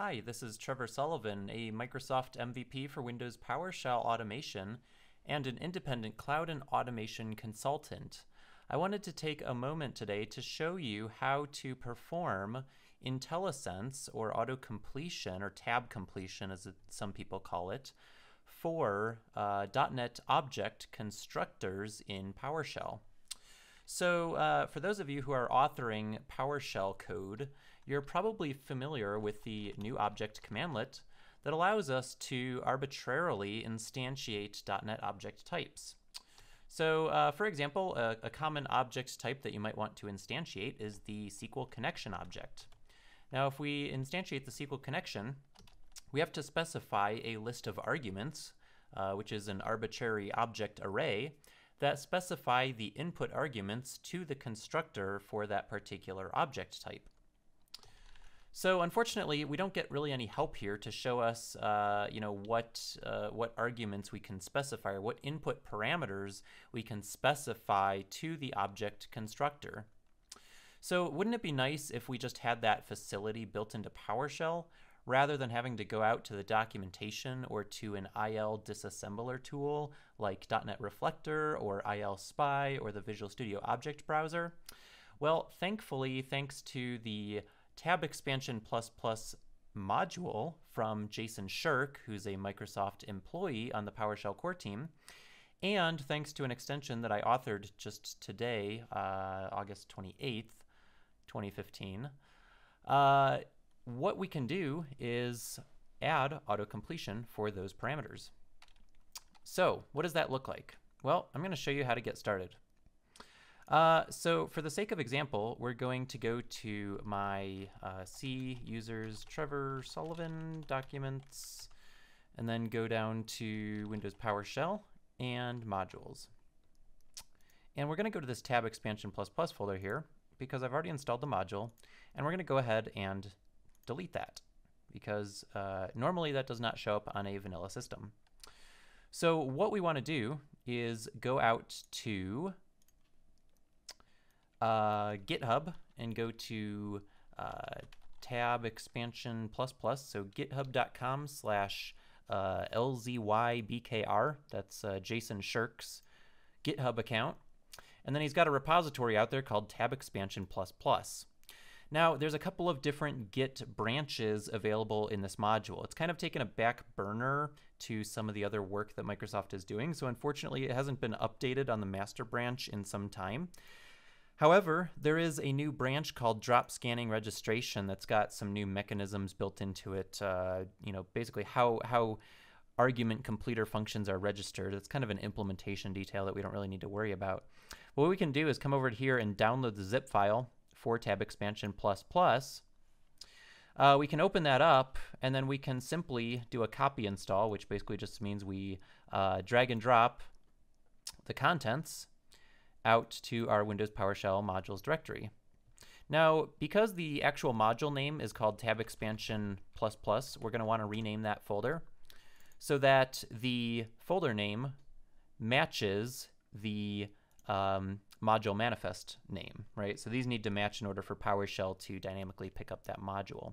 Hi, this is Trevor Sullivan, a Microsoft MVP for Windows PowerShell Automation and an independent cloud and automation consultant. I wanted to take a moment today to show you how to perform IntelliSense or auto completion or tab completion as some people call it for uh, .NET object constructors in PowerShell. So uh, for those of you who are authoring PowerShell code, you're probably familiar with the new object commandlet that allows us to arbitrarily instantiate .NET object types. So uh, for example, a, a, common object type that you might want to instantiate is the SQL connection object. Now if we instantiate the SQL connection, we have to specify a list of arguments, uh, which is an arbitrary object array, that specify the input arguments to the constructor for that particular object type. So unfortunately, we don't get really any help here to show us, uh, you know, what uh, what arguments we can specify or what input parameters we can specify to the object constructor. So wouldn't it be nice if we just had that facility built into PowerShell rather than having to go out to the documentation or to an IL disassembler tool like .NET Reflector or IL Spy or the Visual Studio Object Browser? Well, thankfully, thanks to the Tab Expansion Plus Plus module from Jason Shirk, who's a Microsoft employee on the PowerShell core team, and thanks to an extension that I authored just today, uh, August 28th, 2015, uh, what we can do is add auto completion for those parameters. So what does that look like? Well, I'm going to show you how to get started. Uh, so for the sake of example, we're going to go to my uh, C users Trevor Sullivan documents, and then go down to Windows PowerShell and modules. And we're going to go to this tab expansion plus plus folder here because I've already installed the module, and we're going to go ahead and delete that because uh, normally that does not show up on a vanilla system. So what we want to do is go out to uh, GitHub and go to uh, tab expansion plus plus. So github.com slash uh, LZYBKR. That's uh, Jason Shirk's GitHub account. And then he's got a repository out there called tab expansion plus plus. Now, there's a couple of different Git branches available in this module. It's kind of taken a back burner to some of the other work that Microsoft is doing. So unfortunately, it hasn't been updated on the master branch in some time. However, there is a new branch called drop scanning registration that's got some new mechanisms built into it. Uh, you know, basically how how argument completer functions are registered. It's kind of an implementation detail that we don't really need to worry about. What we can do is come over here and download the zip file for tab expansion plus plus. Uh, we can open that up and then we can simply do a copy install, which basically just means we uh, drag and drop the contents out to our Windows PowerShell modules directory. Now, because the actual module name is called tab expansion plus plus, we're going to want to rename that folder so that the folder name matches the um, module manifest name, right? So these need to match in order for PowerShell to dynamically pick up that module.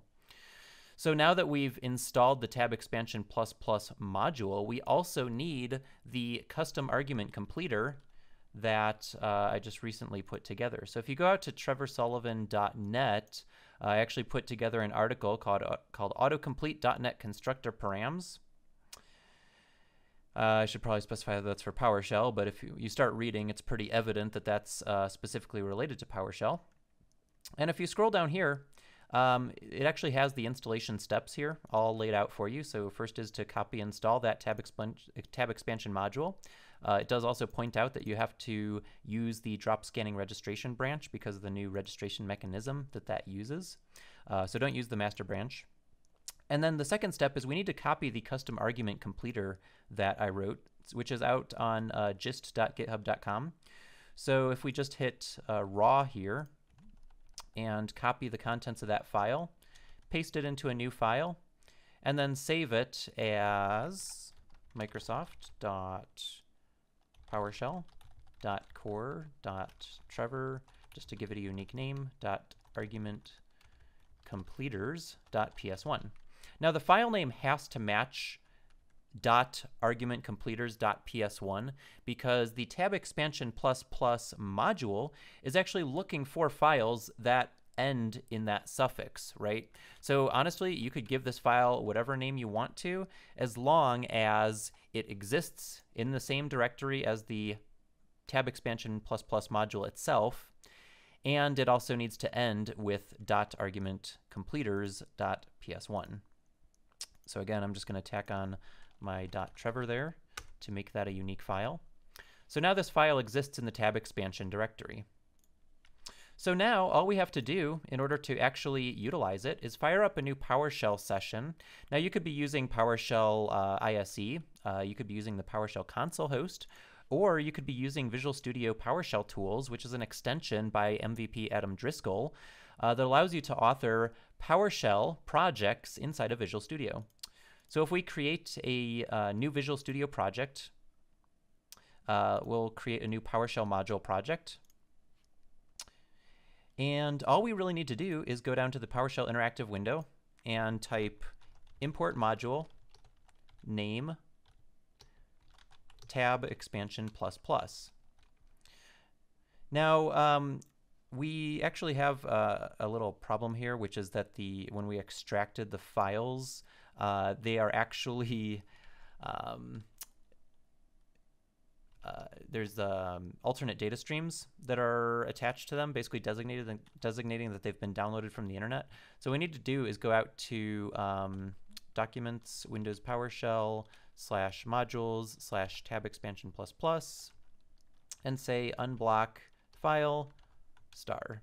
So now that we've installed the tab expansion plus plus module, we also need the custom argument completer that uh, I just recently put together. So if you go out to trevorsullivan.net, uh, I actually put together an article called uh, called autocomplete.net constructor params. Uh, I should probably specify that that's for PowerShell, but if you, start reading, it's pretty evident that that's uh, specifically related to PowerShell. And if you scroll down here, um, it actually has the installation steps here all laid out for you. So first is to copy install that tab, expan tab expansion module. Uh, it does also point out that you have to use the drop scanning registration branch because of the new registration mechanism that that uses. Uh, so don't use the master branch. And then the second step is we need to copy the custom argument completer that I wrote, which is out on uh, gist.github.com. So if we just hit uh, raw here and copy the contents of that file, paste it into a new file, and then save it as Microsoft dot PowerShell.core.trevor, just to give it a unique name, dot argument completers.ps1. Now the file name has to match dot argument completers dot ps1 because the tab expansion plus plus module is actually looking for files that end in that suffix, right? So honestly, you could give this file whatever name you want to as long as it exists in the same directory as the tab expansion plus plus module itself and it also needs to end with dot argument completers dot ps1. So again, I'm just going to tack on my dot .trevor there to make that a unique file. So now this file exists in the tab expansion directory. So now all we have to do in order to actually utilize it is fire up a new PowerShell session. Now you could be using PowerShell uh, ISE, uh, you could be using the PowerShell console host, or you could be using Visual Studio PowerShell Tools, which is an extension by MVP Adam Driscoll uh, that allows you to author PowerShell projects inside of Visual Studio. So if we create a uh, new Visual Studio project, uh, we'll create a new PowerShell module project. And all we really need to do is go down to the PowerShell interactive window and type import module name tab expansion plus plus. Now, um, we actually have uh, a little problem here, which is that the when we extracted the files uh, they are actually um, uh, there's um, alternate data streams that are attached to them, basically designated designating that they've been downloaded from the internet. So what we need to do is go out to um, Documents, Windows PowerShell slash modules slash tab expansion plus plus, and say unblock file star.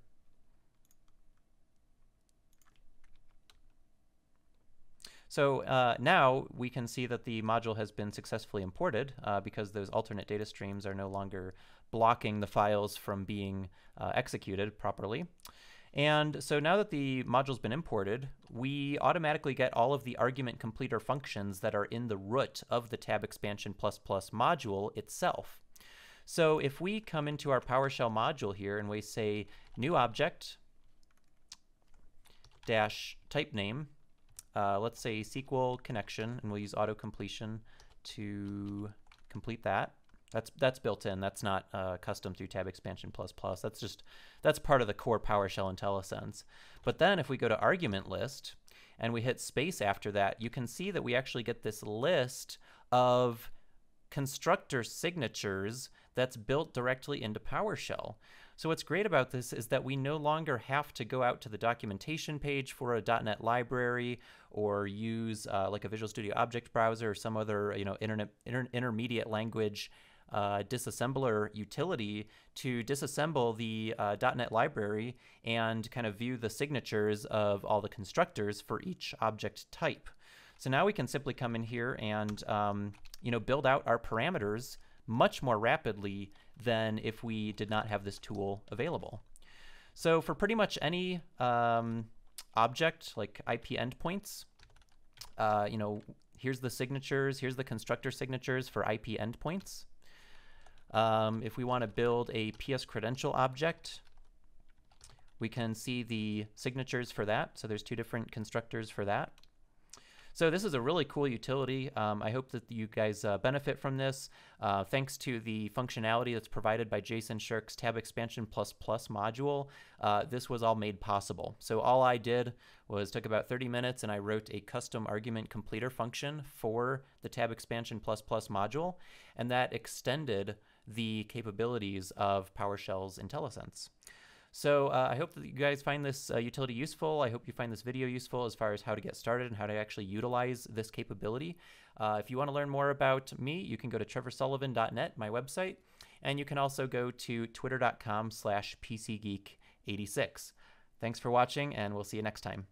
So uh, now we can see that the module has been successfully imported uh, because those alternate data streams are no longer blocking the files from being uh, executed properly. And so now that the module's been imported, we automatically get all of the argument completer functions that are in the root of the tab expansion plus plus module itself. So if we come into our PowerShell module here and we say new object dash type name uh, let's say SQL connection, and we'll use auto completion to complete that. That's that's built in. That's not uh, custom through Tab Expansion plus plus. That's just that's part of the core PowerShell IntelliSense. But then if we go to argument list and we hit space after that, you can see that we actually get this list of constructor signatures that's built directly into PowerShell. So what's great about this is that we no longer have to go out to the documentation page for a .NET library or use uh, like a Visual Studio Object Browser or some other you know internet inter intermediate language uh, disassembler utility to disassemble the uh, .NET library and kind of view the signatures of all the constructors for each object type. So now we can simply come in here and um, you know build out our parameters much more rapidly than if we did not have this tool available. So for pretty much any um, object like IP endpoints, uh, you know, here's the signatures, here's the constructor signatures for IP endpoints. Um, if we want to build a PS credential object, we can see the signatures for that. So there's two different constructors for that. So this is a really cool utility. Um, I hope that you guys uh, benefit from this. Uh, thanks to the functionality that's provided by Jason Shirk's Tab Expansion Plus Plus module, uh, this was all made possible. So all I did was took about 30 minutes and I wrote a custom argument completer function for the Tab Expansion Plus Plus module, and that extended the capabilities of PowerShell's IntelliSense. So uh, I hope that you guys find this uh, utility useful. I hope you find this video useful as far as how to get started and how to actually utilize this capability. Uh, if you want to learn more about me, you can go to trevorsullivan.net, my website, and you can also go to twitter.com slash pcgeek86. Thanks for watching, and we'll see you next time.